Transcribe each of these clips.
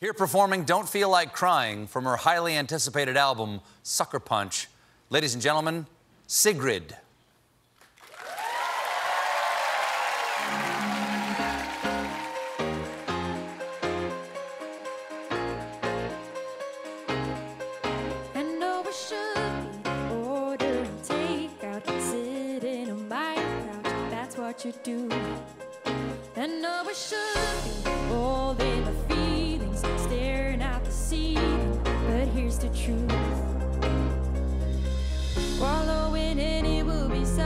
Here performing Don't Feel Like Crying from her highly anticipated album, Sucker Punch. Ladies and gentlemen, Sigrid. You do, and no, we should be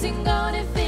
praising God if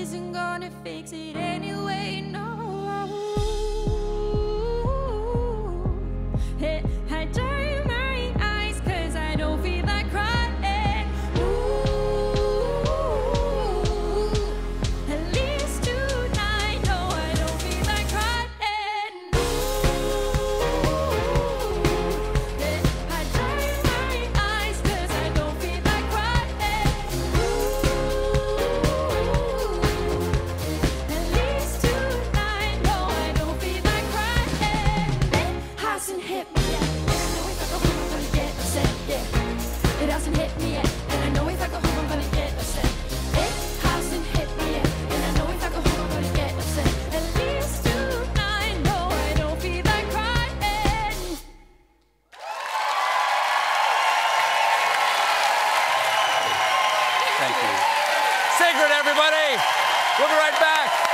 isn't gonna fix it anyway, no. Hey. It hasn't hit me yet, and I know if I go home, I'm gonna get upset. It hasn't hit me yet, and I know if I go home, I'm gonna get upset. At least tonight, no, I don't feel like crying. Thank you. Sigrid, everybody. We'll be right back.